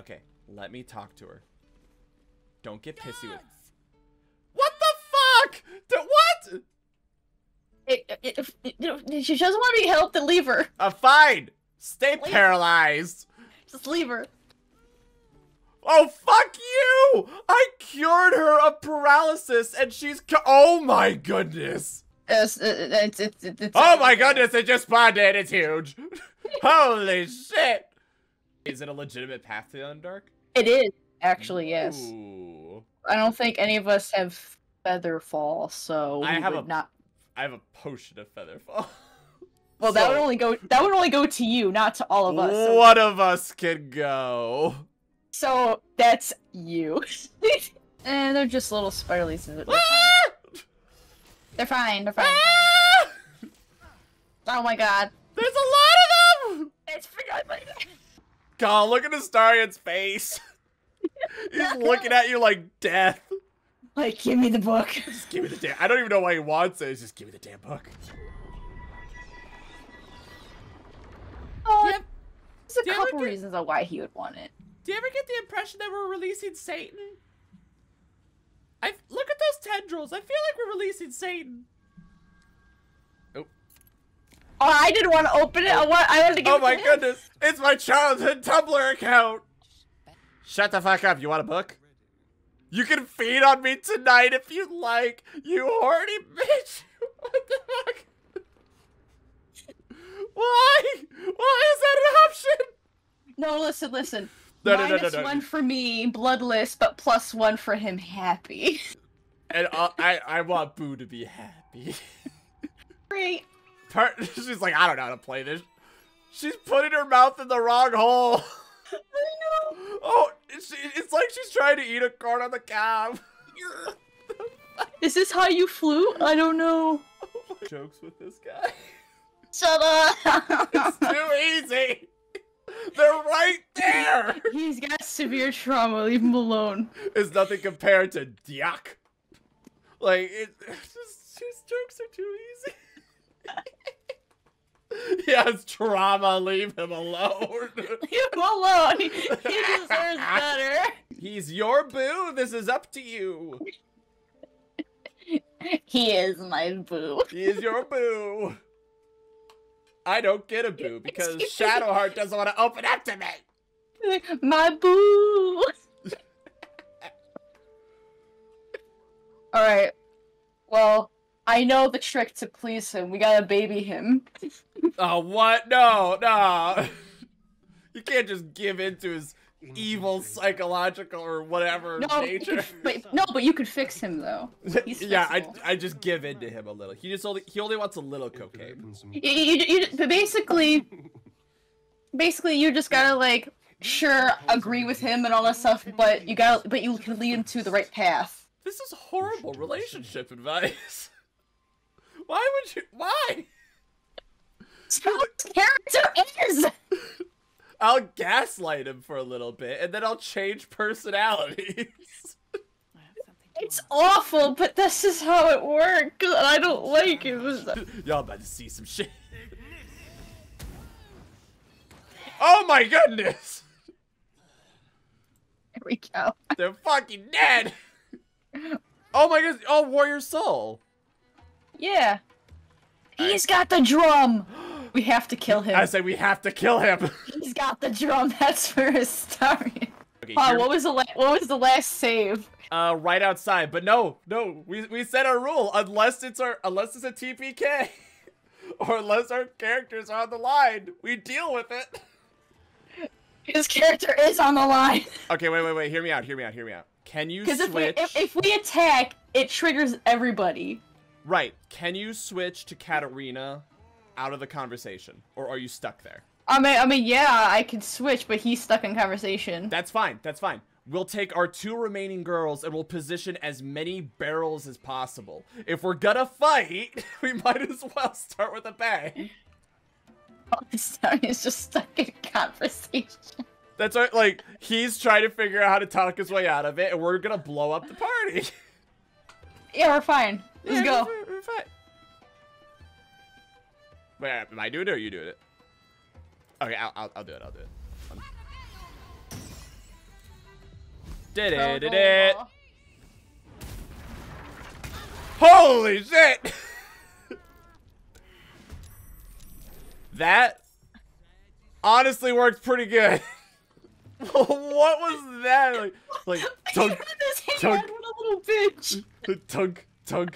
Okay, let me talk to her. Don't get pissy with. What the fuck? What? It, it, it, it, she doesn't want to be helped, then leave her. Uh, fine. Stay Leave. paralyzed. Just leave her. Oh, fuck you! I cured her of paralysis and she's. oh my goodness! It's, it, it's, it's, it's, Oh my goodness, it just spawned in. It's huge. Holy shit! Is it a legitimate path to the Underdark? It is, actually, yes. Ooh. I don't think any of us have Featherfall, so I have would a- not. I have a potion of Featherfall. Well, that would only go. That would only go to you, not to all of us. So, One of us can go. so that's you. and they're just little spiralies. They're fine. Ah! They're fine. They're fine. Ah! Oh my god. There's a lot of them! It's forgot my. God, look at Astarion's face. He's looking at you like death. Like, give me the book. Just give me the damn. I don't even know why he wants it. Just give me the damn book. Oh, Yep. there's a Do you ever couple get- reasons of why he would want it. Do you ever get the impression that we're releasing Satan? I look at those tendrils. I feel like we're releasing Satan. Oh, I didn't want to open it. I want. I wanted to give Oh my goodness! It's my childhood Tumblr account. Shut the fuck up. You want a book? You can feed on me tonight if you like. You horny bitch. What the fuck? Why? Why is that an option? No, listen, listen. No, no, no, Minus no, no. one for me, bloodless, but plus one for him, happy. And uh, I, I want Boo to be happy. Great. Part, she's like, I don't know how to play this. She's putting her mouth in the wrong hole. I know. Oh, it's, it's like she's trying to eat a corn on the cob. Is this how you flew? I don't know. Jokes with this guy. Shut up. It's too easy. They're right there. He's got severe trauma. Leave him alone. It's nothing compared to Diak. Like, it, it's just, his jokes are too easy. he has trauma. Leave him alone. Leave him alone. He, he deserves better. He's your boo. This is up to you. He is my boo. He is your boo. I don't get a boo because. Shadowheart doesn't want to open up to me. My boo. All right. Well, I know the trick to please him. We gotta baby him. Oh, what? No, no. You can't just give in to his evil psychological or whatever No, nature. could, but, no, but you could fix him though. yeah, I. I just give in to him a little. He just only he only wants a little cocaine. You, you, you, but basically, basically, you just gotta like, sure, agree with him and all that stuff, but you gotta, but you can lead him to the right path. This is horrible relationship advice. Why would you? Why? So his character is. I'll gaslight him for a little bit, and then I'll change personalities. It's awful, but this is how it works, I don't like it. Y'all about to see some shit. Oh my goodness! There we go. They're fucking dead! Oh my goodness! Oh, Warrior Soul! Yeah. He's got the drum. We have to kill him. I say we have to kill him. He's got the drum. That's for his story. okay, here- what was the la- what was the last save? uh, right outside. But no, no, we we set our rule unless it's our unless it's a TPK, or unless our characters are on the line, we deal with it. His character is on the line. Okay, wait, wait, wait. Hear me out. Hear me out. Hear me out. Can you switch? Because if we if, if we attack, it triggers everybody. Right. Can you switch to Katarina out of the conversation? Or are you stuck there? I mean, I mean, yeah, I can switch, but he's stuck in conversation. That's fine. That's fine. We'll take our two remaining girls and we'll position as many barrels as possible. If we're gonna fight, we might as well start with a bang. this time He's just stuck in conversation. That's right. Like, he's trying to figure out how to talk his way out of it, and we're gonna blow up the party. Yeah, we're fine. Let's Yeah, go. We're, we're fine. Wait, am I doing it or are you doing it? Okay, I'll, I'll, I'll do it. I'll do it. Did it, did it. Holy shit! that honestly worked pretty good. what was that? Like, like tunk, This hand tunk. went a little bitch. tunk, tongue.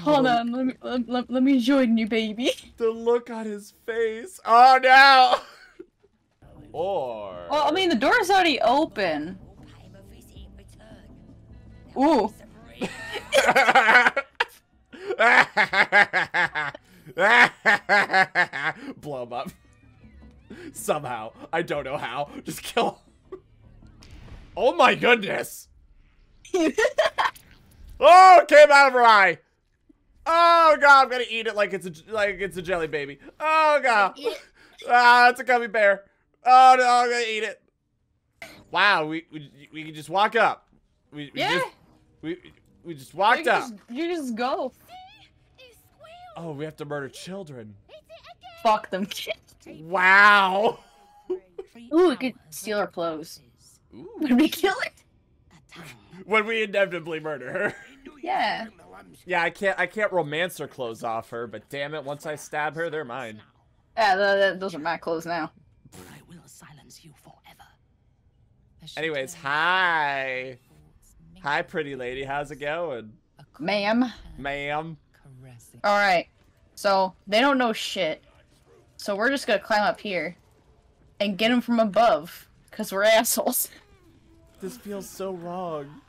Hold on, let me, let, let me join you, baby. The look on his face. Oh no! Or. Well, I mean, the door is already open. Ooh. Blow him up. Somehow. I don't know how. Just kill him. Oh my goodness! Oh, it came out of her eye! Oh god, I'm gonna eat it like it's a like it's a jelly baby. Oh god. Ah, it's a gummy bear. Oh no, I'm gonna eat it. Wow, we we, we can just walk up. We, we Yeah. just we we just you, walked up. just, you just go. Oh, we have to murder children. Fuck them kids. Wow. Ooh, we could steal her clothes. Ooh. When we kill it? When we inevitably murder her. Yeah. Yeah, I can't I can't romance her clothes off her, but damn it, once I stab her, they're mine. Yeah, th th those are my clothes now. I will silence you forever. Anyways, hi. Hi, pretty lady. How's it going? Ma'am. Ma'am. Alright. So, they don't know shit. So we're just gonna climb up here. And get them from above. Because we're assholes. This feels so wrong.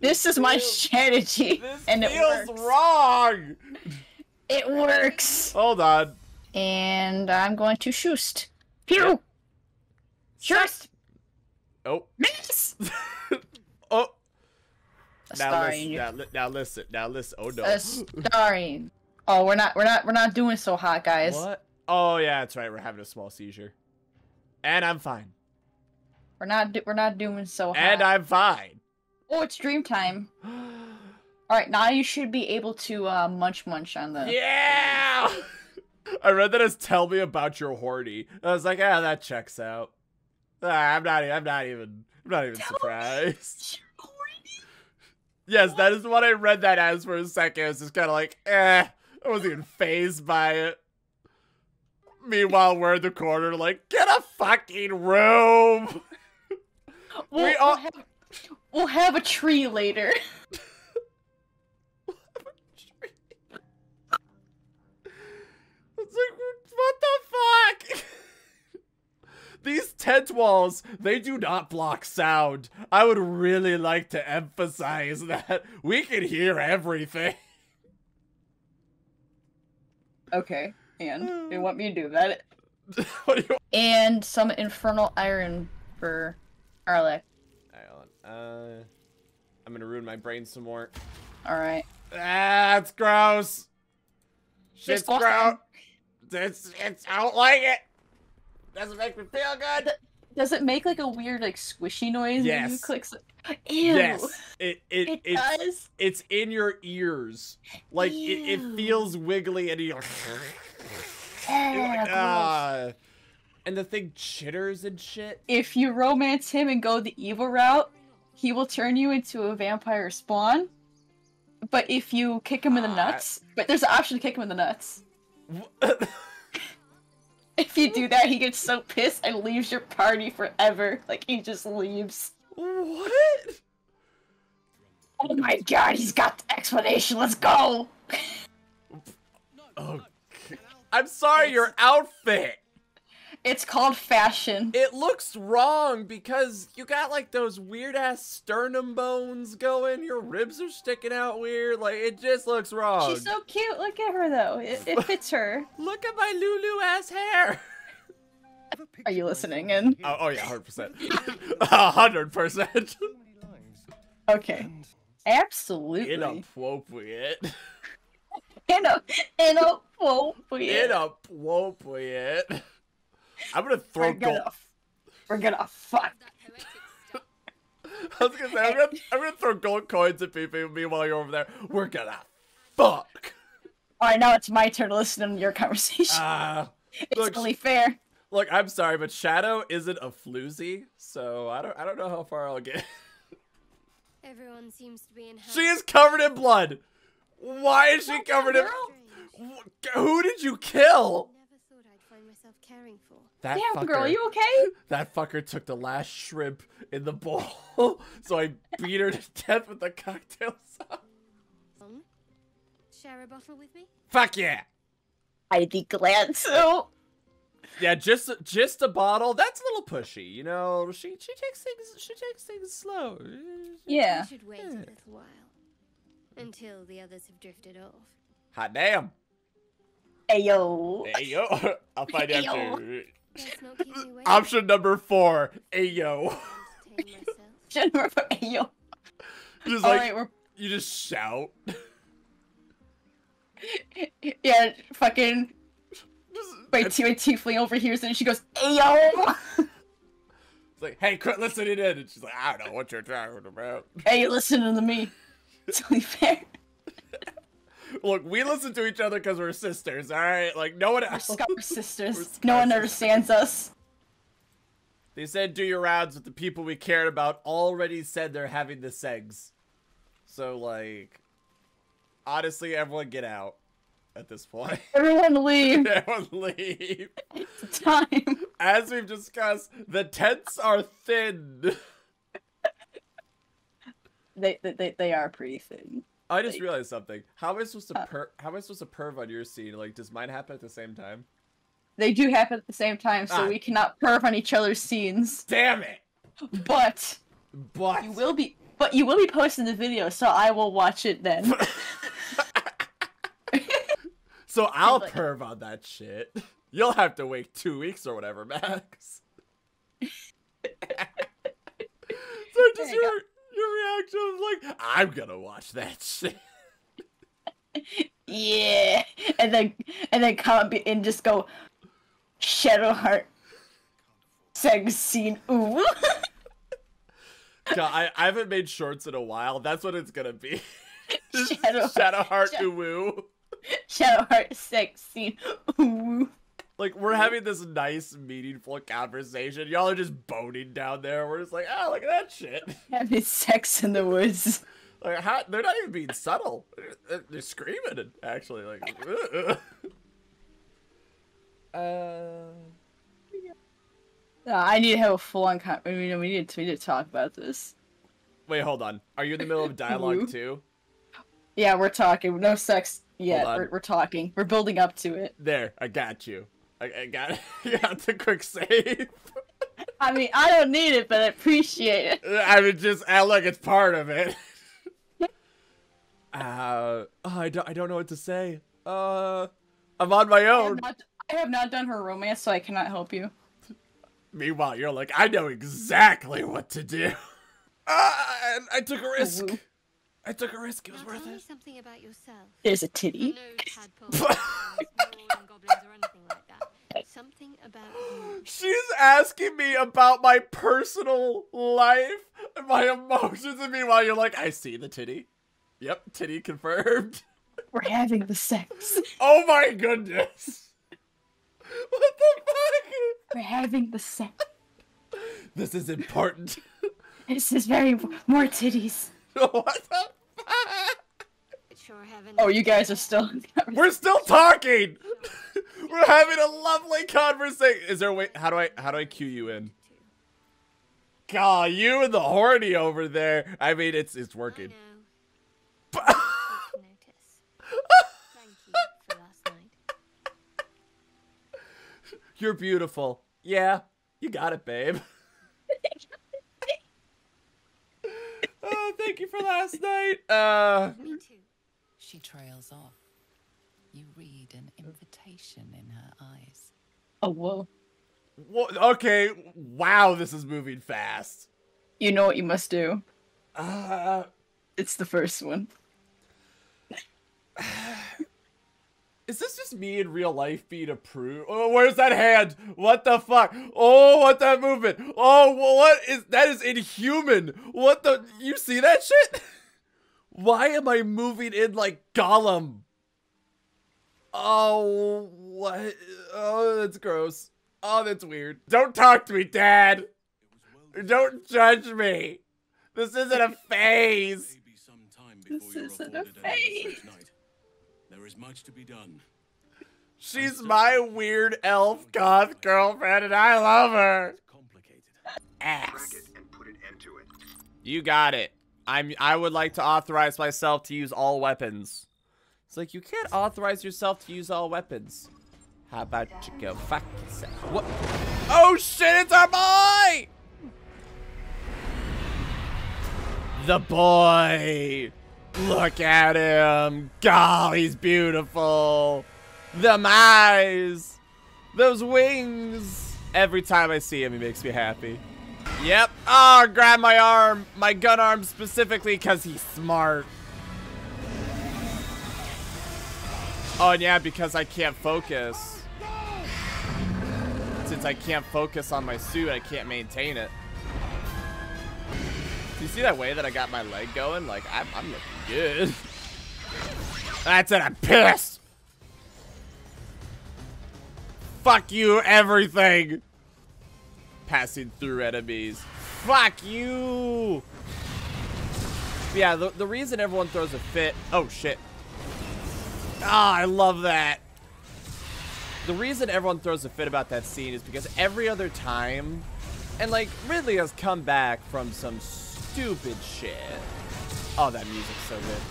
This is my strategy. This and it feels works. wrong. It works. Hold on. And I'm going to shoost. Pew! Shoost! Oh. Miss! oh. Now Starring listen, now, now listen. Now listen. Oh no. Uh, starring. Oh, we're not, we're not, we're not doing so hot, guys. what? Oh yeah, that's right. We're having a small seizure. And I'm fine. We're not, we're not doing so hot. And I'm fine. Oh, it's dream time. All right, now you should be able to uh, munch munch on the. yeah. I read that as tell me about your horny. I was like, ah, that checks out. Ah, I'm not. I'm not even. I'm not even Tell me. surprised. Yes, that is what I read that as for a second. I was just kind of like, eh. I wasn't even phased by it. Meanwhile, we're in the corner, like, get a fucking room. We'll, We all- we'll, have, we'll have a tree later. It's like, what the fuck? These tent walls, they do not block sound. I would really like to emphasize that. We can hear everything. Okay, and you uh. want me to do that? what do you And some infernal iron for Hold on. Uh, I'm gonna ruin my brain some more. All right. Ah, it's gross. Shit's Disgusting. gross. It's, it's, I don't like it. Doesn't make me feel good. Does it make like a weird like squishy noise when you click? Ew. Yes, it it It it's, does. it's in your ears. Like it, it feels wiggly and you're like, Ah, gross. ah. And the thing chitters and shit. if you romance him and go the evil route, he will turn you into a vampire spawn. But if you kick him in the Ah. nuts, but there's an option to kick him in the nuts. If you do that, he gets so pissed and leaves your party forever. Like he just leaves. what? Oh my god, he's got the explanation. Let's go. Oh, I'm sorry, your outfit. It's called fashion. It looks wrong because you got like those weird ass sternum bones going. Your ribs are sticking out weird. Like it just looks wrong. She's so cute. Look at her though. It, it fits her. Look at my Lulu ass hair. Are you listening? And Oh, oh yeah, hundred percent. hundred percent. okay, absolutely. Inappropriate. Inappropriate. Inappropriate. Inappropriate. I'm gonna throw We're gold. gonna, we're gonna fuck. I was gonna say I'm gonna, I'm gonna throw gold coins at people. Meanwhile, you're over there. We're gonna fuck. All right, now it's my turn to listen to your conversation. Ah, it's look, only fair. Look, I'm sorry, but Shadow isn't a floozy, so I don't I don't know how far I'll get. Everyone seems to be in she is covered in blood. Why is she covered in? Strange. Who did you kill? Never thought I'd find myself caring for. That Damn, fucker. girl, you okay? That fucker took the last shrimp in the bowl, so I beat her to death with the cocktail sauce. Um, share a bottle with me? Fuck yeah. I'd be glad to. Yeah, just just a bottle. That's a little pushy, you know. She she takes things she takes things slow. Yeah. I should wait a little while. Until the others have drifted off. Hot damn. Ayo. Hey yo, I'll find out. Ayo. too. Let's not keep me waiting. Option number four. Ayo. Tame myself. Jennifer, ayo. Just All like right, we're you just shout. yeah, fucking. Just- My, it's, t- my tiefling overhears it and she goes, Ayo! it's like, hey, quit listening in, and she's like, I don't know what you're talking about. hey, listening to me. It's only fair. Look, we listen to each other because we're sisters, all right? Like no one We're else. Sisters. We're no one understands us. They said do your rounds with the people we cared about. Already said they're having the segs. So like, honestly, everyone get out at this point. Everyone leave. everyone leave. It's time. As we've discussed, the tents are thin. They, they, they are pretty thin. I just Like- realized something. How am I supposed to Uh. per? How am I supposed to perv on your scene? Like, does mine happen at the same time? They do happen at the same time, so Ah. we cannot perv on each other's scenes. Damn it! But But you will be but you will be posting the video, so I will watch it then. So I'll like- perv on that shit. You'll have to wait two weeks or whatever, Max. so just There you your your reaction was like, I'm gonna watch that shit. yeah. And then and then come and just go Shadowheart sex scene. Ooh. God, I, I haven't made shorts in a while. That's what it's gonna be. Just Shadow- Shadowheart Shadow- uwu. Shadowheart sex scene. Ooh. Like we're having this nice, meaningful conversation. Y'all are just boning down there. We're just like, oh, look at that shit. Having sex in the woods. Like, how, they're not even being subtle. They're, they're screaming, and actually, like. ugh. Uh. No, I need to have a full on con- I mean, we need to, we need to talk about this. Wait, hold on. Are you in the middle of dialogue too? Yeah, we're talking. No sex yet. We're, we're talking. We're building up to it. There, I got you. I, I got you got the quick save. I mean, I don't need it, but I appreciate it. I mean, just ah, look, it's part of it. Uh, oh, I don't, I don't know what to say. Uh, I'm on my I have, own. not, I have not done her romance, so I cannot help you. Meanwhile, you're like, I know exactly what to do. Uh, and I took a risk. Woo. I took a risk. It was Now worth tell me it. something about yourself. There's a No titty. Something about you. She's asking me about my personal life and my emotions, and meanwhile, you're like, I see the titty. Yep, titty confirmed. We're having the sex. Oh my goodness. What the fuck? We're having the sex. This is important. This is very more titties. what the fuck? Sure haven't. Oh, you guys are still. We're still talking. We're having a lovely conversation. Is there a way? How do I? How do I cue you in? God, you and the horny over there. I mean, it's it's working. know. Take notice. Thank you for last night. You're beautiful. Yeah, you got it, babe. oh, thank you for last night. Uh, Me too. She trails off. You read an invitation in her eyes. Oh, whoa. wha- okay. Wow, this is moving fast. You know what you must do. Uh, It's the first one. Is this just me in real life being approved? Oh, where's that hand? What the fuck? Oh, what that movement? Oh, what is that? Is inhuman. What the? You see that shit? Why am I moving in like Gollum? Oh, what? Oh, that's gross. Oh, that's weird. Don't talk to me, Dad. Don't judge me. This isn't a phase. Maybe some time This isn't a phase. There is much to be done. She's my weird elf goth girlfriend, and I love her. Complicated. Ass. it and put an end to it. You got it. I'm. I would like to authorize myself to use all weapons. It's like you can't authorize yourself to use all weapons. How about you go fuck yourself? What? Oh shit! It's our boy. The boy. Look at him. God, he's beautiful. Them eyes. Those wings. Every time I see him, he makes me happy. Yep. Oh, grab my arm. My gun arm specifically because he's smart. Oh, yeah, because I can't focus. Since I can't focus on my suit, I can't maintain it. You see that way that I got my leg going? Like, I'm, I'm looking good. That's it. I'm pissed. Fuck you, everything. Passing through enemies. Fuck you. Yeah, the, the reason everyone throws a fit. Oh, shit. Ah, I love that. The reason everyone throws a fit about that scene is because every other time, and like Ridley has come back from some stupid shit. Oh, that music's so good.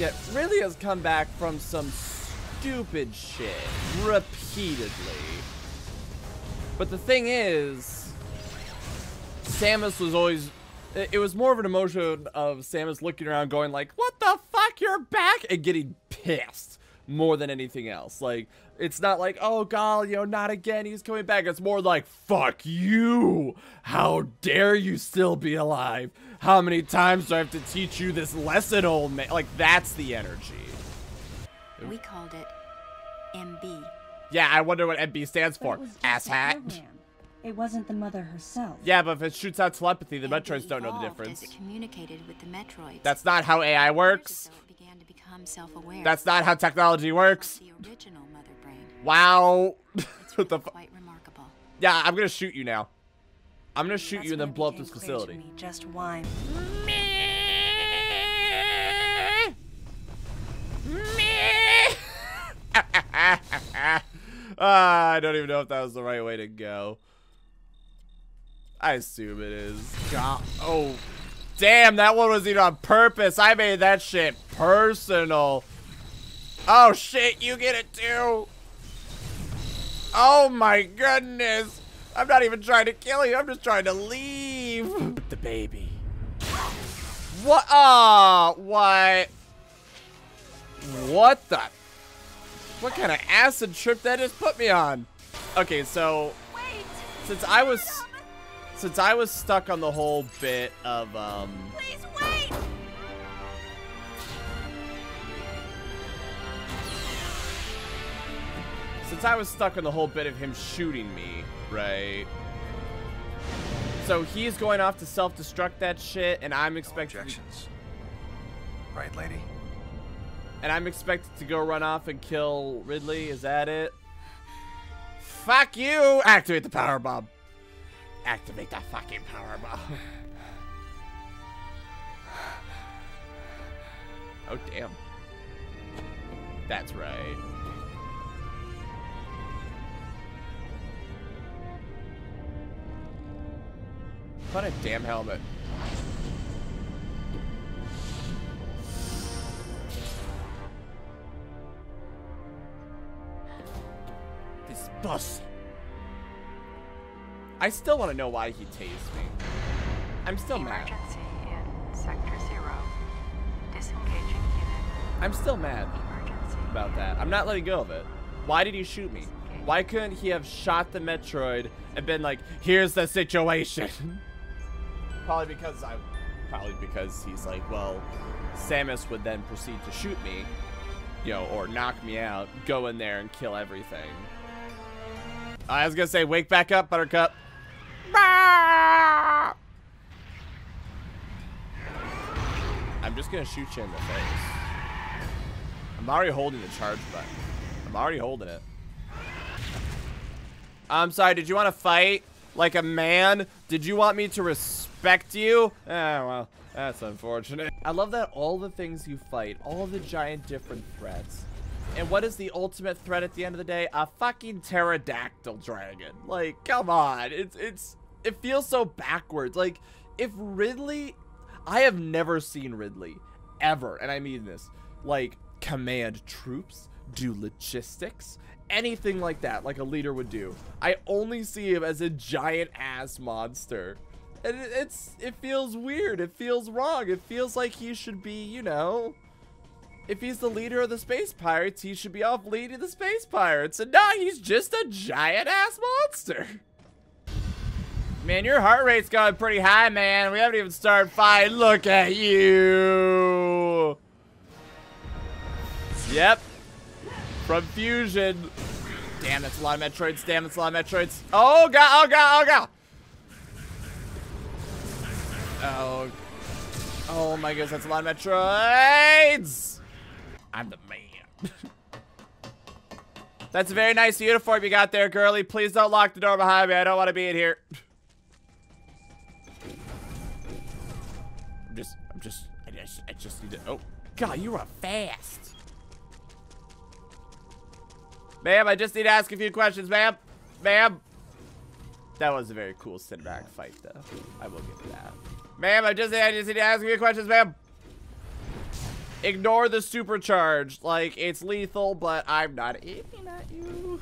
Yeah, Ridley has come back from some stupid shit repeatedly. But the thing is, Samus was always. It was more of an emotion of Samus looking around, going like, "What the fuck? You're back!" and getting pissed more than anything else. Like, it's not like, "Oh God, you know, not again. He's coming back." It's more like, "Fuck you! How dare you still be alive? How many times do I have to teach you this lesson, old man?" Like, that's the energy. We called it MB. Yeah, I wonder what MB stands for. it was just Ass hat. It wasn't the mother herself. Yeah, but if it shoots out telepathy, the Metroids don't know the difference. As it communicated with the Metroids. That's not how AI works. began to become self-aware. That's not how technology works. Like the original mother brain. Wow. What the quite remarkable. Yeah, I'm gonna shoot you now. I'm gonna shoot That's you and then blow up this facility. me just why. Ah, I don't even know if that was the right way to go. I assume it is. God. Oh, damn, that one was even on purpose. I made that shit personal. Oh, shit, you get it too. Oh, my goodness. I'm not even trying to kill you. I'm just trying to leave. The baby. What? Oh, what? What the? What kind of acid trip that just put me on? Okay, so since I was since I was stuck on the whole bit of um Please wait! since I was stuck on the whole bit of him shooting me, right? So he's going off to self-destruct that shit, and I'm No expecting objections. Right, lady? And I'm expected to go run off and kill Ridley. Is that it? Fuck you! Activate the power bomb. Activate the fucking power bomb. Oh damn. That's right. What a damn helmet. This. I still want to know why he tased me. I'm still mad. Emergency in Sector Zero. Disengaging unit. I'm still mad Emergency. about that. I'm not letting go of it. Why did he shoot me? Why couldn't he have shot the Metroid and been like, here's the situation? probably because I, probably because he's like, well, Samus would then proceed to shoot me, you know, or knock me out, go in there and kill everything. I was gonna say, wake back up, Buttercup. I'm just gonna shoot you in the face. I'm already holding the charge button. I'm already holding it. I'm sorry, did you want to fight like a man? Did you want me to respect you? Ah, well, that's unfortunate. I love that all the things you fight, all the giant different threats. And what is the ultimate threat at the end of the day? A fucking pterodactyl dragon. Like, come on. It's, it's, it feels so backwards. Like, if Ridley, I have never seen Ridley, ever, and I mean this, like, command troops, do logistics, anything like that, like a leader would do. I only see him as a giant ass monster. And it, it's, it feels weird. It feels wrong. It feels like he should be, you know, if he's the leader of the space pirates, he should be off leading the space pirates. And now he's just a giant ass monster. Man, your heart rate's going pretty high, man. We haven't even started fighting. Look at you. Yep. From Fusion. Damn, that's a lot of Metroids. Damn, that's a lot of Metroids. Oh, God. Oh, God. Oh, God. Oh. Oh, my goodness. That's a lot of Metroids. I'm the man. that's a very nice uniform you got there, girly. Please don't lock the door behind me. I don't want to be in here. I'm just, I'm just, I just, I just need to, oh. God, you run fast. Ma'am, I just need to ask a few questions, ma'am. Ma'am. That was a very cool cinematic fight, though. I will give you that. Ma'am, I just, I just need to ask a few questions, ma'am. Ignore the supercharge. Like, it's lethal, but I'm not aiming at you.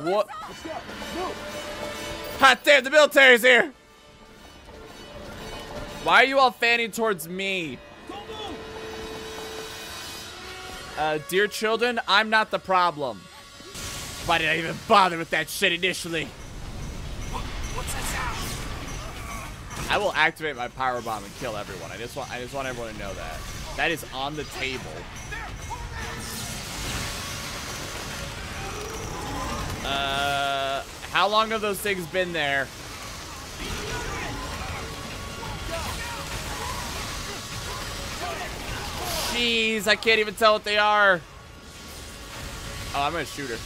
What? Hot damn, the military's here! Why are you all fanning towards me? Uh, dear children, I'm not the problem. Why did I even bother with that shit initially? What's that sound? I will activate my power bomb and kill everyone. I just want I just want everyone to know that. That is on the table. Uh, how long have those things been there? Jeez, I can't even tell what they are. Oh, I'm gonna shoot her.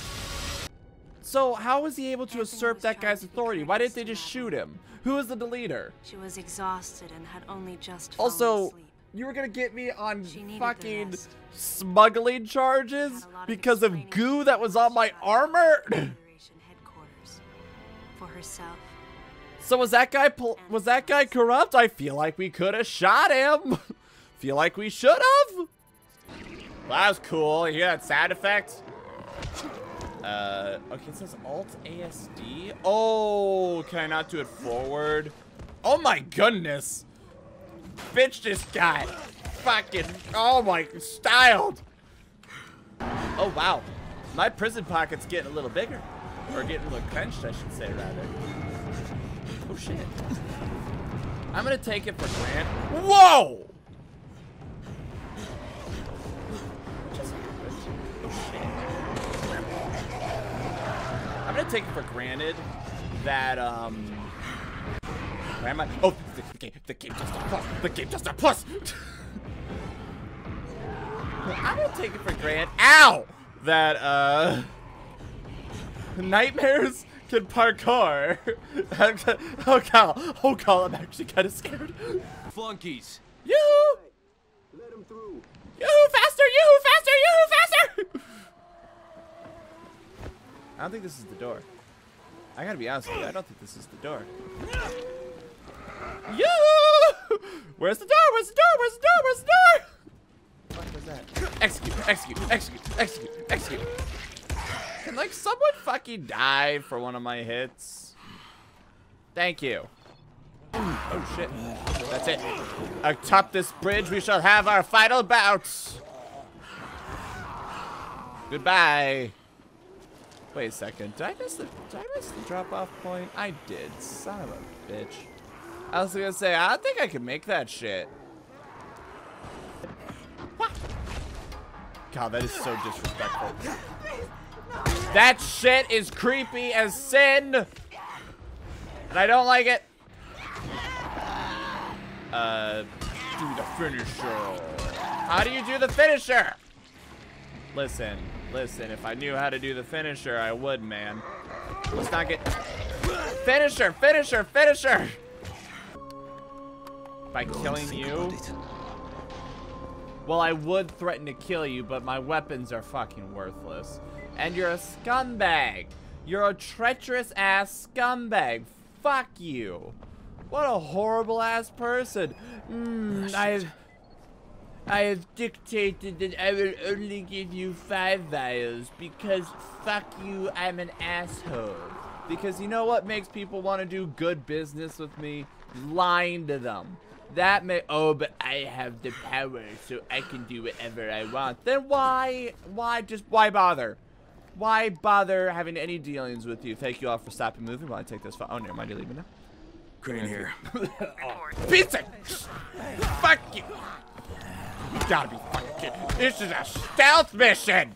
So how was he able to usurp that guy's authority? Why didn't they just shoot him? Who is the deleter? She was exhausted and had only just Also, you were gonna get me on She needed the fucking smuggling charges Had of because of goo that was on my armor? to Federation headquarters. For herself, so was that guy was that guy corrupt? I feel like we could have shot him. feel like we should have. Well, that was cool. You hear that sound effect? Uh, okay, it says Alt ASD. Oh, can I not do it forward? Oh my goodness. Bitch just got fucking, oh my, styled. Oh wow. My prison pocket's getting a little bigger. Or getting a little clenched, I should say, rather. Oh shit. I'm gonna take it for granted. Whoa! I'm gonna take it for granted that um where am I? Oh the, the game the game just a plus the game just a plus I'm gonna take it for granted ow that uh nightmares can parkour. oh god, oh god, I'm actually kind of scared. Flunkies. Yoo! Let him through. Yoo faster, yoo faster, yoo faster! I don't think this is the door. I gotta be honest with you, I don't think this is the door. Yoo! Where's the door? Where's the door? Where's the door? Where's the door? What was that? Execute, execute, execute, execute, execute. Can like someone fucking die for one of my hits? Thank you. Oh shit. That's it. Atop this bridge we shall have our final bouts. Goodbye. Wait a second. Did I miss the did I miss the drop off point? I did. Son of a bitch. I was gonna say, I think I can make that shit. God, that is so disrespectful. That shit is creepy as sin. And I don't like it. Uh, do the finisher. How do you do the finisher? Listen, Listen, if I knew how to do the finisher, I would, man. Let's not get... Finisher! Finisher! Finisher! By killing you? Well, I would threaten to kill you, but my weapons are fucking worthless. And you're a scumbag. You're a treacherous ass scumbag. Fuck you. What a horrible ass person. Mm, I've... I have dictated that I will only give you five vials because fuck you, I'm an asshole. Because you know what makes people want to do good business with me? Lying to them. That may- oh, but I have the power, so I can do whatever I want. Then why, why just, why bother? Why bother having any dealings with you? Thank you all for stopping moving while I take this phone. Oh, never mind, you're leaving now. Crane here. Oh, pizza! Fuck you! You gotta be fucking kidding. This is a stealth mission!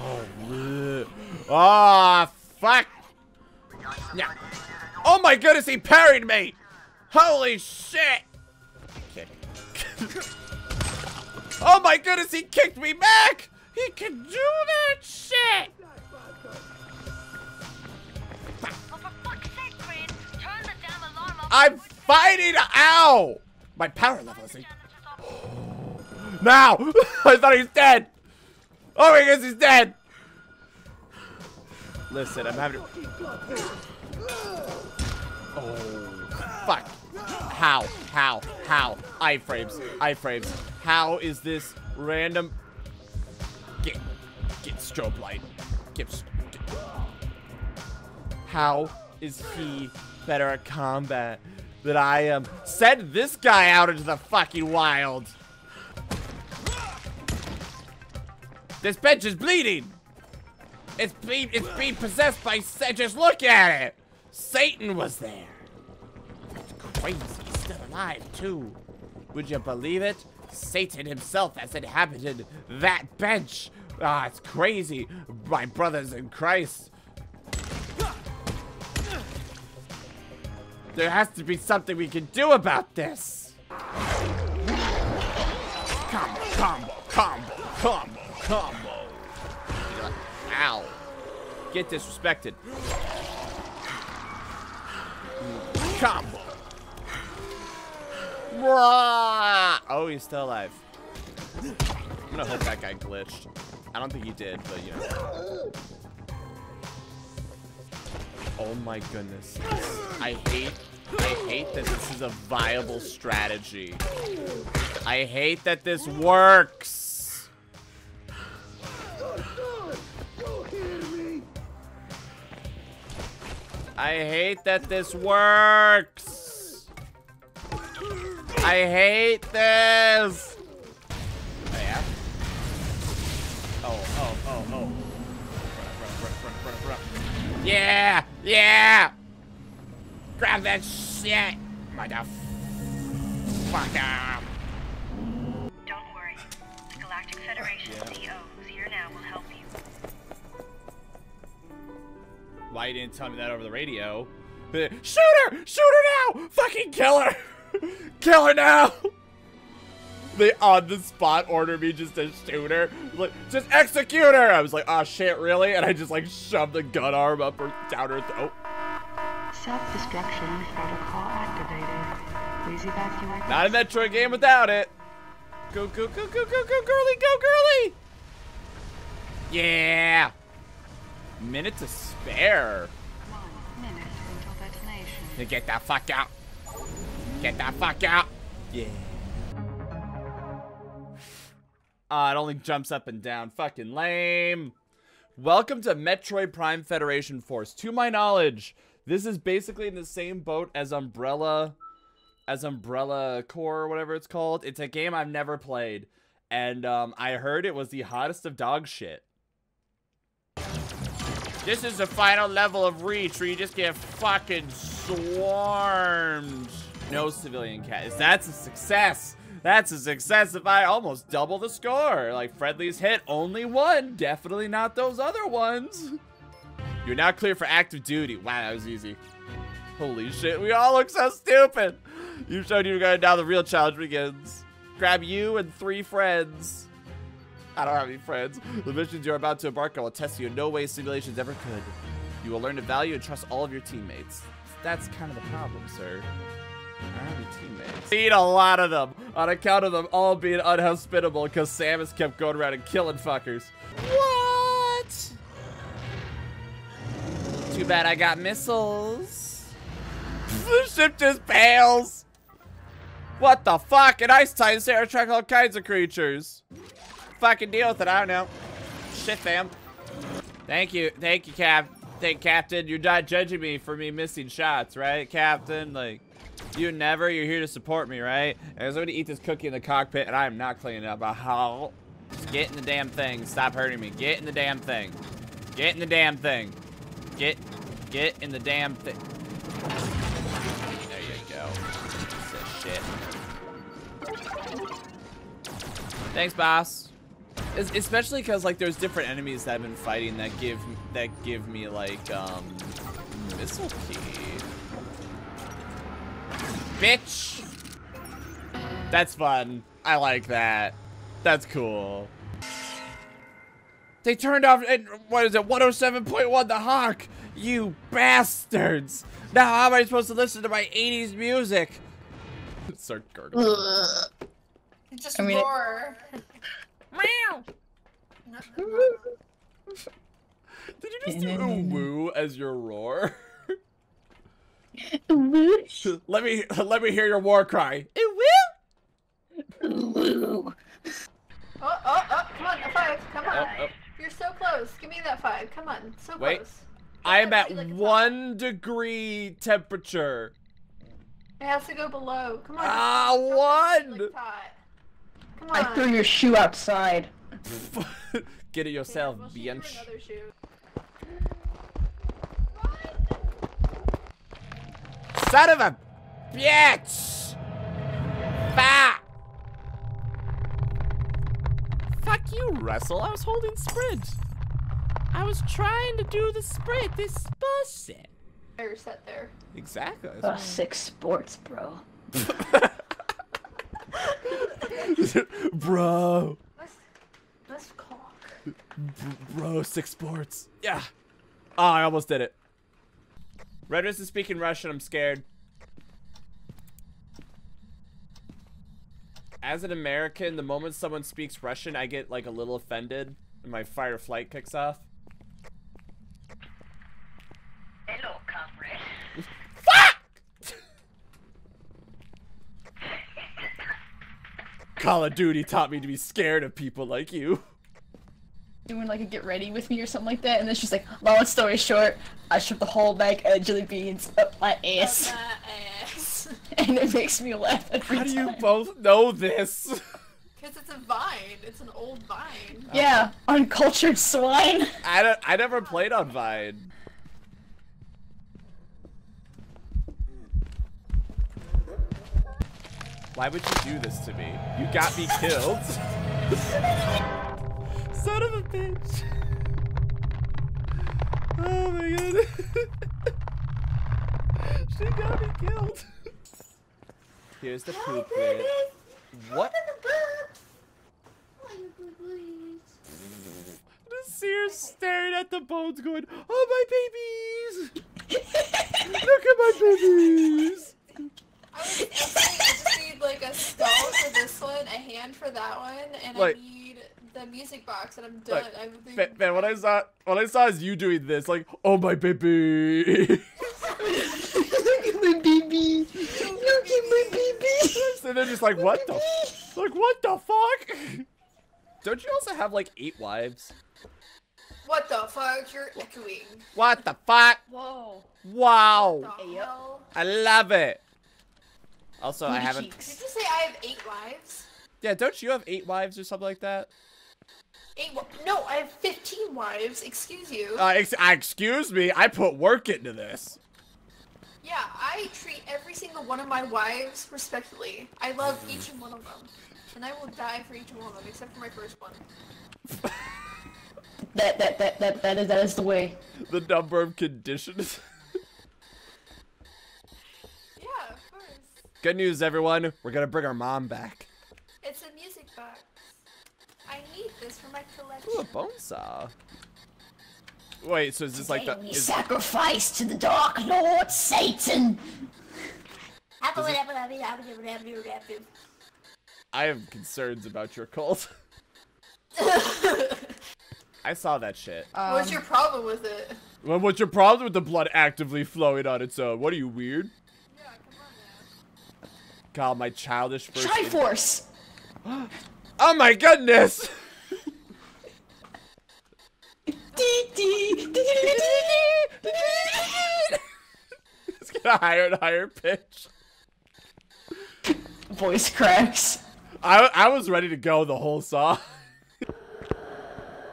Oh, oh fuck! Yeah. Oh my goodness, he parried me! Holy shit! Oh my goodness, he kicked me back! He can do that shit! I'm fighting! Ow! My power level is... Now! I thought he was dead! Oh my goodness, he's dead! Listen, I'm having to... Oh, fuck. How? How? How? Iframes. Iframes. How is this random... Get... Get strobe light. Get... get... How is he better at combat than I am? Send this guy out into the fucking wild. This bench is bleeding. It's being it's being possessed by Sa just look at it. Satan was there. It's crazy. He's still alive too. Would you believe it? Satan himself has inhabited that bench. Ah, it's crazy. My brothers in Christ. There has to be something we can do about this. Combo, combo, combo, combo, combo. Ow. Get disrespected. Combo. Oh, he's still alive. I'm gonna hope that guy glitched. I don't think he did, but you know. Oh my goodness. I hate I hate that this is a viable strategy. I hate that this works. I hate that this works. I hate this. Oh, yeah? Oh, oh, oh, oh. Yeah! Yeah! Grab that shit! Motherfucker! Don't worry. The Galactic Federation's CO, who's here now, will help you. Why you didn't tell me that over the radio? Shoot her! Shoot her now! Fucking kill her! kill her now! They on the spot order me just to shoot her. Like, just execute her! I was like, oh shit, really? And I just like shoved the gun arm up her down her throat. Self-destruction protocol activated. Please evacuate. Not a Metroid game without it. Go, go, go, go, go, go, girly, go, girly! Yeah! Minute to spare. One minute until detonation. To get the fuck out. Get the fuck out. Yeah. Ah, it only jumps up and down. Fucking lame. Welcome to Metroid Prime Federation Force. To my knowledge, this is basically in the same boat as Umbrella, as Umbrella Corps or whatever it's called. It's a game I've never played, and um, I heard it was the hottest of dog shit. This is the final level of Reach where you just get fucking swarmed. No civilian cats. That's a success. That's a success if I almost double the score. Like, Friendly's hit only one. Definitely not those other ones. You're now clear for active duty. Wow, that was easy. Holy shit, we all look so stupid. You showed you guys now the real challenge begins. Grab you and three friends. I don't have any friends. The missions you're about to embark on will test you in no way simulations ever could. You will learn to value and trust all of your teammates. That's kind of the problem, sir. Seen a lot of them on account of them all being unhospitable because Samus kept going around and killing fuckers. What? Too bad I got missiles. the ship just fails. What the fuck? In Ice Titans, they attract all kinds of creatures. Fucking deal with it. I don't know. Shit, fam. Thank you. Thank you, Cap. Thank Captain. You're not judging me for me missing shots, right, Captain? Like, you never. You're here to support me, right? I was going to eat this cookie in the cockpit, and I am not cleaning up. Just get in the damn thing. Stop hurting me. Get in the damn thing. Get in the damn thing. Get, get in the damn thing. There you go. Shit. Thanks, boss. Es- Especially because like there's different enemies that I've been fighting that give that give me like um missile key. Bitch. That's fun. I like that. That's cool. They turned off and what is it 107.1 the Hawk. You bastards. Now how am I supposed to listen to my 80s music? Start gurgling. Just I mean- roar. Meow. Did you just do ooh woo as your roar? let me let me hear your war cry. Ooh woo. Oh, oh, oh, come on, a five, come on. Oh, oh. You're so close. Give me that five, come on, so Wait. close. I am at like a one degree temperature. It has to go below. Come on. Ah, Stop one. like tot. Come I threw your shoe outside. Get it yourself, Well, she threw bitch. Son of a bitch! Fuck! Fuck you, Russell. I was holding sprint. I was trying to do the sprint. This is bullshit. Fire set there. Exactly. Uh, six sports, bro. Bro. Let's, let's cock. Bro, six sports. Yeah. Oh, I almost did it. Redris is speaking Russian. I'm scared. As an American, the moment someone speaks Russian, I get like a little offended and my fight or flight kicks off. Hello, comrade. Call of Duty taught me to be scared of people like you. Doing like a get ready with me or something like that, and then she's like, long story short, I shoved the whole bag of jelly beans up my ass, ass. and it makes me laugh every How do you both know this? Because it's a vine. It's an old vine. Uh, yeah, uncultured swine. I don't, I never played on Vine. Why would you do this to me? You got me killed. Son of a bitch. Oh my god. she got me killed. Here's the poop lid. What? Just see her staring at the bones going, Oh my babies! Look at my babies! I was I just need like a skull for this one, a hand for that one, and Like- I need the music box, and I'm done. Like, I would Man, man, when I saw when I saw is you doing this, like, oh my baby. Look at my baby. Look at my baby. so they're just like, what the, like, what the fuck? Don't you also have like eight wives? What the fuck? You're echoing. What the fuck? Whoa. Wow, I love it. Also, I haven't. Did you say I have eight wives? Yeah, don't you have eight wives or something like that? Eight? No, I have fifteen wives. Excuse you. Uh, ex- uh, excuse me, I put work into this. yeah, I treat every single one of my wives respectfully. I love each and one of them, and I will die for each one of them, except for my first one. That that that that that is that is the way. The number of conditions. Yeah, of course. Good news, everyone. We're gonna bring our mom back. It's a music box. I need this for Ooh, a bone saw. Wait, so is this like the? Is, sacrifice to the Dark Lord Satan. I have concerns about your cult. I saw that shit. What's your problem with it? Well, what's your problem with the blood actively flowing on its own? What are you weird? God, my childish first. Triforce. Oh my goodness! It's getting a higher and higher pitch. Voice cracks. I I was ready to go the whole song.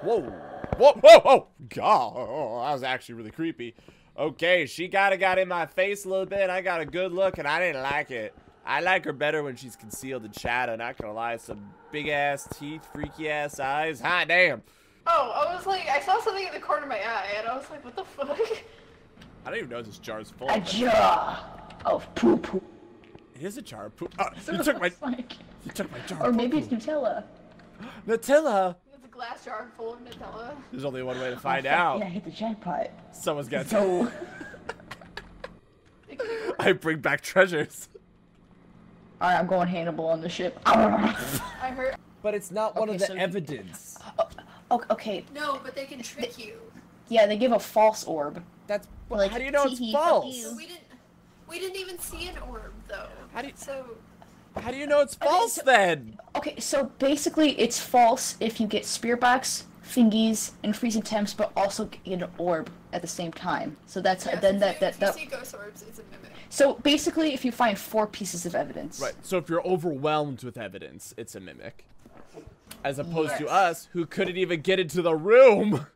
whoa, whoa, whoa, whoa! God, oh, oh, oh that was actually really creepy. Okay, she kind of got in my face a little bit. I got a good look, and I didn't like it. I like her better when she's concealed in shadow. Not gonna lie, some big ass teeth, freaky ass eyes. Hot damn! Oh, I was like, I saw something in the corner of my eye, and I was like, what the fuck? I don't even know this jar's full. A jar of poo poo. It is a jar of poop. Oh, you took my, Like, you took my jar. or of maybe it's poo-poo. Nutella. Nutella. It's a glass jar full of Nutella. There's only one way to oh, find Oh, out. Yeah, I hit the jackpot. Someone's got to. So, I bring back treasures. alright, I'm going Hannibal on the ship. I heard. But it's not one of the so- evidence. Oh, Oh, okay, No, but they can trick you. yeah, they give a false orb. That's Like, how do you know it's false? We didn't. We didn't even see an orb though. How do you- So How do you know it's mean, false so- then? Okay, so basically it's false if you get spirit box, fingies, and freezing temps, but also get an orb at the same time. So that's yeah, then if that you, that, if you that see ghost orbs, it's a mimic. So basically, if you find four pieces of evidence, Right. So if you're overwhelmed with evidence, it's a mimic. As opposed to us, who couldn't even get into the room.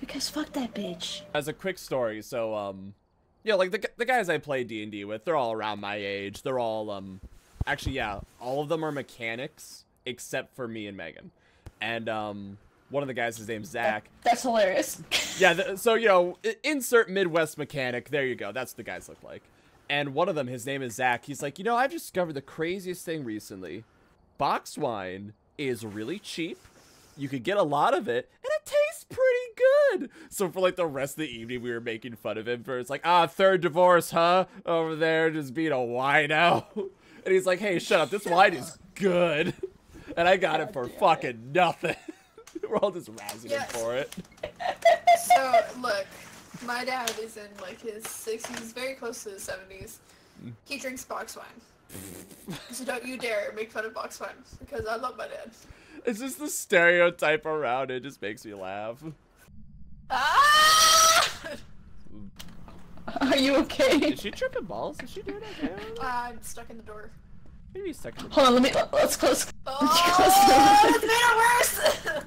because fuck that bitch. As a quick story, so um, yeah, like the the guys I play D and D with, they're all around my age. They're all um, actually yeah, all of them are mechanics except for me and Megan, and um, one of the guys, his name's Zach. That's hilarious. Yeah, so you know, insert Midwest mechanic. There you go. That's the guys look like. And one of them, his name is Zach. He's like, you know, I've discovered the craziest thing recently. Box wine is really cheap. You could get a lot of it, and it tastes pretty good. So for like the rest of the evening, we were making fun of him for it's like, ah, third divorce, huh? Over there, just being a wino. And he's like, hey, shut up. This wine is good. And I got it for fucking nothing. we're all just razzing him for it. So look, my dad is in like his sixties, very close to his seventies. Mm. He drinks box wine. so don't you dare make fun of box wine because I love my dad. It's just the stereotype around it just makes me laugh. Ah! Are you okay? Is she tripping balls? Is she doing okay? I'm stuck in the door. Maybe a second. Hold on, let me let's close. Oh, it's made it worse!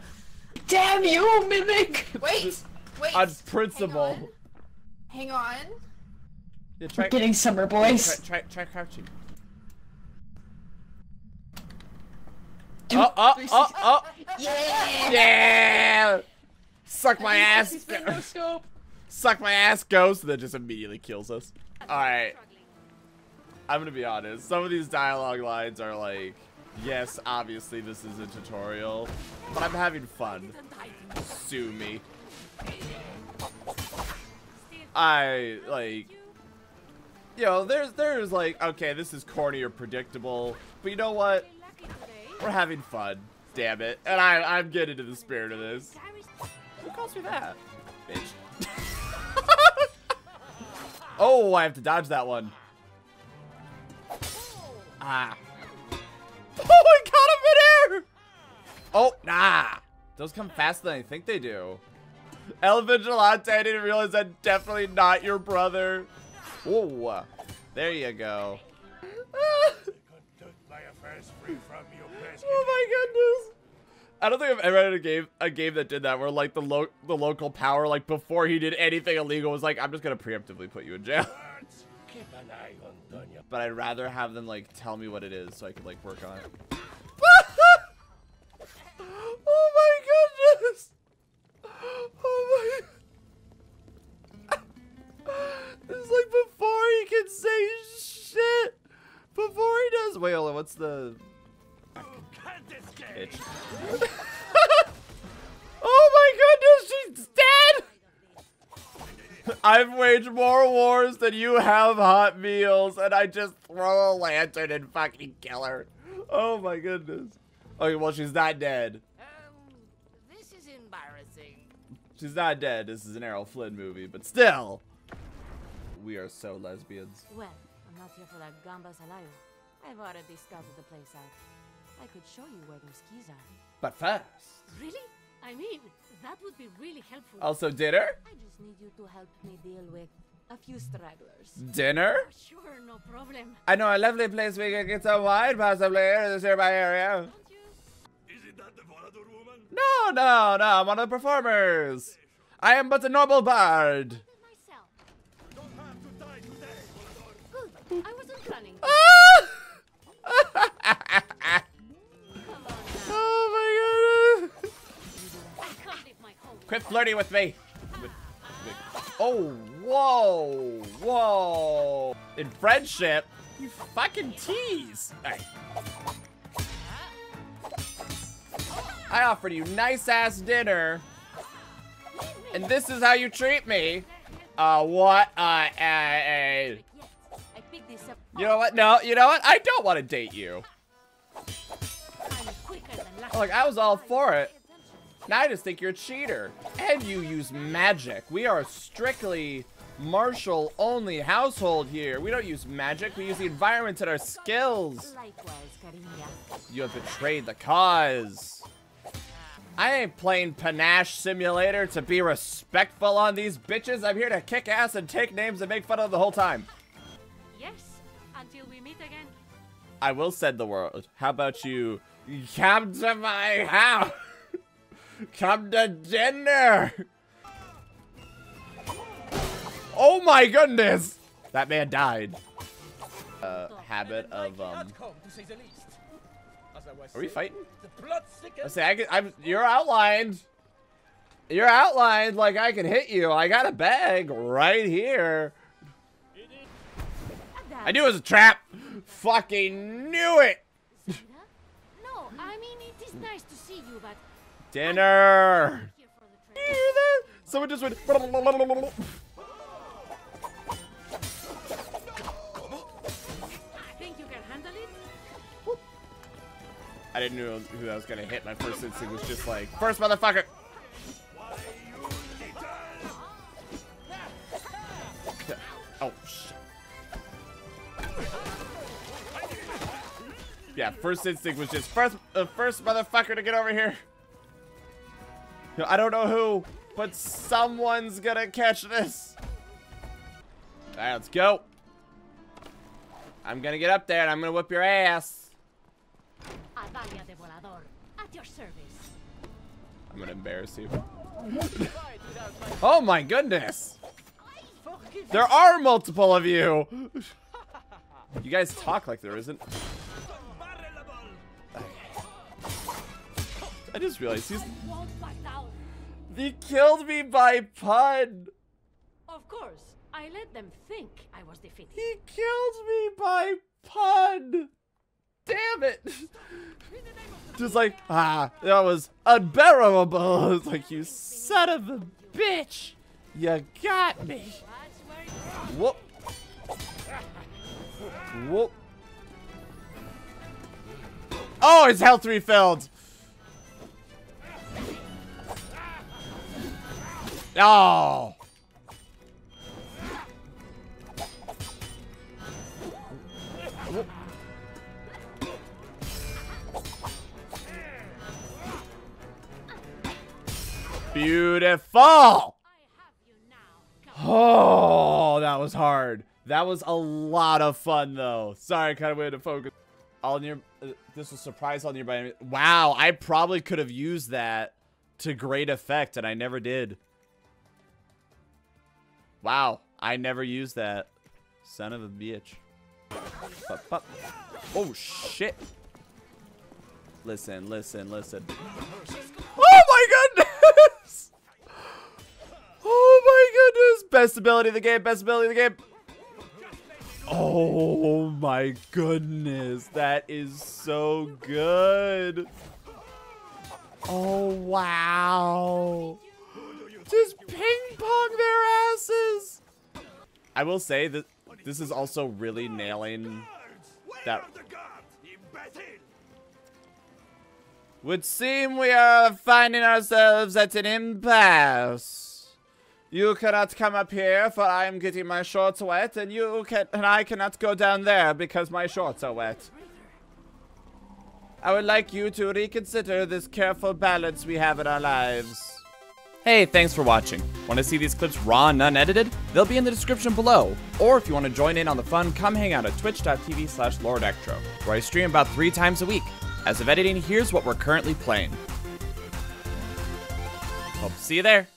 Damn you, mimic! wait, wait. On principle. Hang on. Yeah, try, We're getting summer try, boys. try, try crouching. Oh, oh, oh, oh! Yeah. Uh. Yeah! Suck my ass! No. Suck my ass, ghost, and then just immediately kills us. Alright. I'm gonna be honest. Some of these dialogue lines are like, yes, obviously this is a tutorial, but I'm having fun. Sue me. I, like, you know, there's, there's like, okay, this is corny or predictable, but you know what? We're having fun. Damn it. And I, I'm getting into the spirit of this. Who calls me that? Bitch. oh, I have to dodge that one. Ah. Oh, I got him in air! Oh, nah. Those come faster than I think they do. El Vigilante, I didn't realize that definitely not your brother. Whoa. There you go. Oh my goodness. I don't think I've ever had a game a game that did that where like the lo the local power like before he did anything illegal was like I'm just gonna preemptively put you in jail. but I'd rather have them like tell me what it is so I could like work on it. oh my goodness! Oh my! It's like before he can say shit. Before he does. Wait, hold on. What's the? Bitch. oh my goodness, she's dead! I've waged more wars than you have hot meals, and I just throw a lantern and fucking kill her. Oh my goodness. Okay, well, she's not dead. Um, this is embarrassing. She's not dead. This is an Errol Flynn movie, but still. We are so lesbians. Well, I'm not here for that gambas alayo. I've already scouted the place out. I could show you where those keys are. But first. Really? I mean, that would be really helpful. Also, dinner? I just need you to help me deal with a few stragglers. Dinner? Ah, sure, no problem. I know a lovely place we can get some wine, possibly, in this nearby area. Isn't that the Volador woman? No, no, no, I'm one of the performers. I am but a noble bard. Myself. Don't have to die today, Volador. Good. I wasn't Quit flirting with me. With- with- Oh, whoa, whoa. In friendship, you fucking tease. I offered you nice ass dinner, and this is how you treat me. Uh, what? Uh, uh, uh, I picked this up. you know what? No, you know what? I don't want to date you. I'm quicker than last. Like, I was all for it. Now I just think you're a cheater. And you use magic. We are strictly martial only household here. We don't use magic. We use the environment and our skills. You have betrayed the cause. I ain't playing Panache Simulator to be respectful on these bitches. I'm here to kick ass and take names and make fun of them the whole time. Yes, until we meet again. I will send the world. How about you come to my house? Come to dinner. Oh my goodness! That man died. Uh, habit of um. Are we fighting? I say I can, I'm. You're outlined. You're outlined like I can hit you. I got a bag right here. I knew it was a trap. Fucking knew it. No, I mean, it is nice to see you, but Dinner. here for the You hear that? Someone just went. Think you can handle it? I didn't know who I was gonna hit. My first instinct was just like, first motherfucker. Oh shit. Yeah, first instinct was just first, uh, first motherfucker to get over here. I don't know who, but someone's gonna catch this. All right, let's go. I'm gonna get up there and I'm gonna whip your ass. Adalia de Volador, at your service. I'm gonna embarrass you. oh my goodness! There are multiple of you! You guys talk like there isn't. I just realized he's. Won't back down. He killed me by pun! Of course, I let them think I was defeated. He killed me by pun! Damn it! Just like, ah, that was unbearable. It's like, you son of a bitch! You got me! Whoop. Whoop. Oh, his health refilled. Oh. Beautiful. Oh, that was hard. That was a lot of fun, though. Sorry, I kind of went to focus. All near. Uh, this will surprise all nearby. Wow, I probably could have used that to great effect, and I never did. Wow, I never used that. Son of a bitch. Oh shit. Listen, listen, listen. Oh my goodness! Oh my goodness! Best ability of the game, best ability of the game. Oh my goodness, that is so good. Oh wow. Just ping pong their asses. I will say that this is also really nailing that. Would seem we are finding ourselves at an impasse. You cannot come up here, for I am getting my shorts wet, and you can and I cannot go down there because my shorts are wet. I would like you to reconsider this careful balance we have in our lives. Hey, thanks for watching. Want to see these clips raw and unedited? They'll be in the description below. Or if you want to join in on the fun, come hang out at twitch.tv slash lordectro, where I stream about three times a week. As of editing, here's what we're currently playing. Hope to see you there.